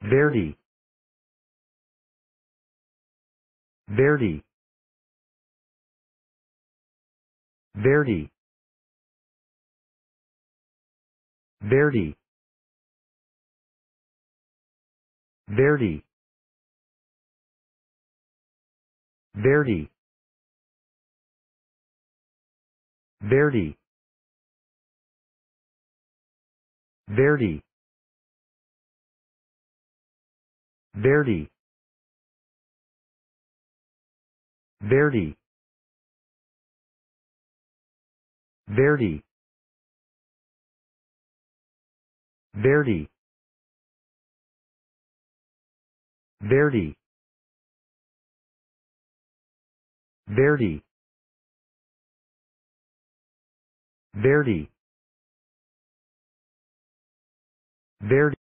Verdi, Verdi, Verdi, Verdi, Verdi, Verdi, Verdi, Verdi. Verdi. Verdi. Verdi. Verdi. Verdi. Verdi. Verdi. Verdi.